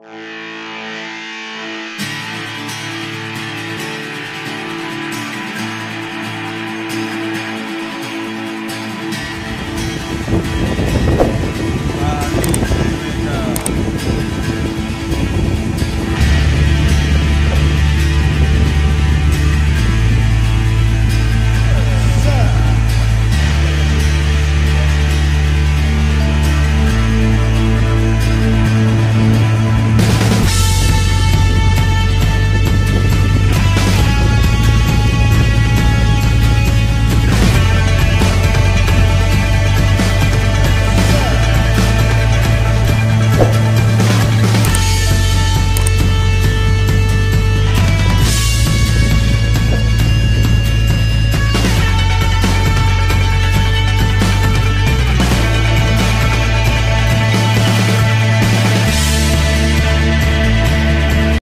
Música